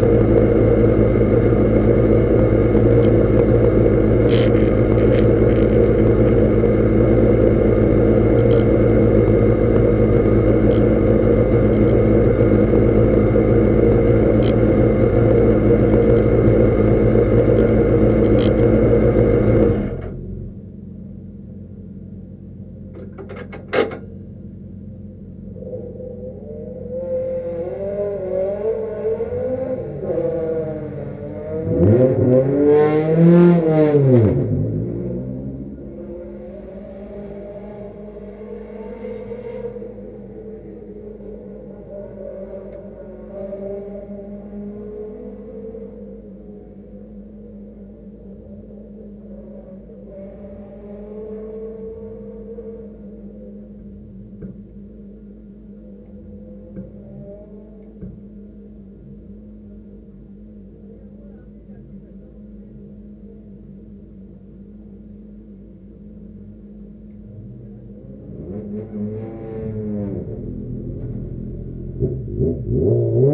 Thank you. Whoa, whoa.